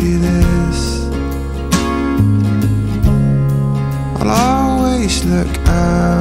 see this. I'll always look out.